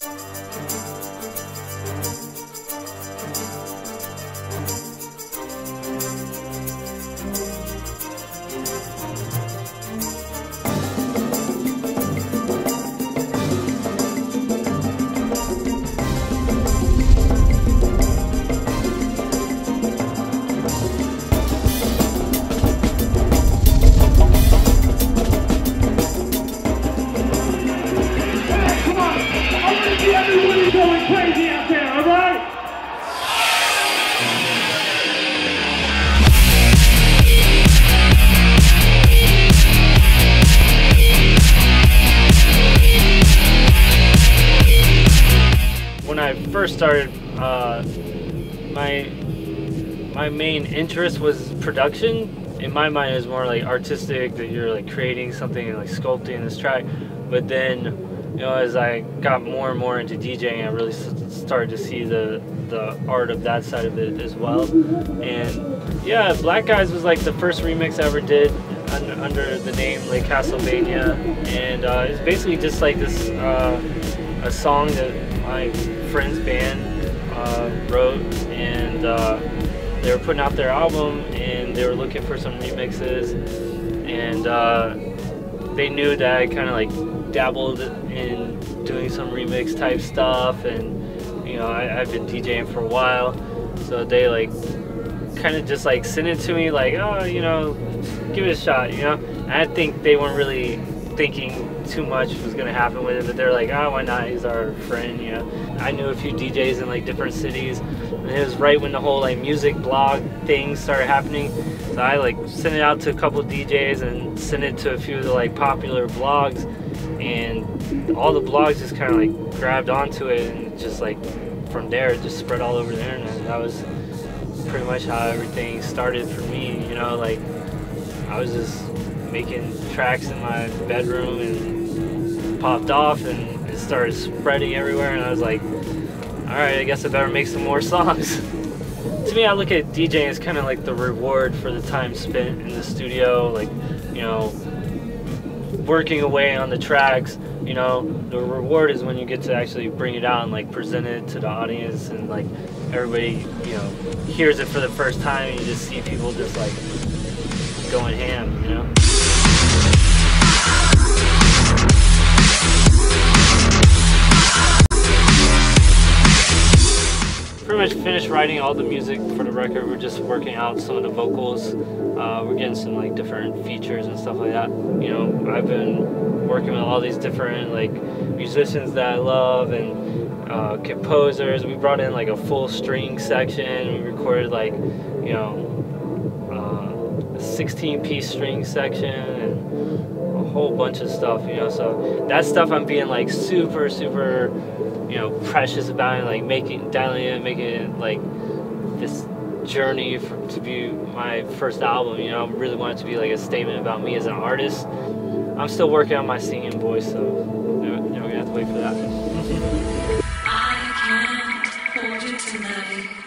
Come first started, uh, my my main interest was production. In my mind, was more like artistic that you're like creating something and like sculpting this track. But then, you know, as I got more and more into DJing, I really started to see the the art of that side of it as well. And yeah, Black Eyes was like the first remix I ever did under, under the name Le Castle Vania, and uh, it's basically just like this. Uh, a song that my friend's band uh, wrote, and uh, they were putting out their album, and they were looking for some remixes, and uh, they knew that I kind of like dabbled in doing some remix type stuff, and you know I, I've been DJing for a while, so they like kind of just like sent it to me like oh you know give it a shot you know? And I think they weren't really thinking too much was gonna happen with it but they're like oh why not? He's our friend you know? I knew a few DJs in like different cities. And it was right when the whole like music blog thing started happening. So I like sent it out to a couple DJs and sent it to a few of the like popular blogs. And all the blogs just kind of like grabbed onto it and just like from there it just spread all over the internet. That was pretty much how everything started for me. You know, like I was just making tracks in my bedroom and popped off, and it started spreading everywhere. And I was like, all right, I guess I better make some more songs. to me, I look at DJing as kind of like the reward for the time spent in the studio, like you know, working away on the tracks. You know, the reward is when you get to actually bring it out and like present it to the audience and like everybody, you know, hears it for the first time and you just see people just like going ham, you know? Much finished writing all the music for the record. We're just working out some of the vocals. Uh, we're getting some like different features and stuff like that. You know, I've been working with all these different like musicians that I love and uh, composers. We brought in like a full string section. We recorded like, you know, uh, a 16 piece string section and whole bunch of stuff, you know. So that stuff I'm being like super, super, you know, precious about and like making dialing it, making it like this journey for, to be my first album. You know, I really want it to be like a statement about me as an artist. I'm still working on my singing voice, so you know, we're gonna have to wait for that.